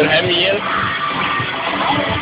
Mr. Emil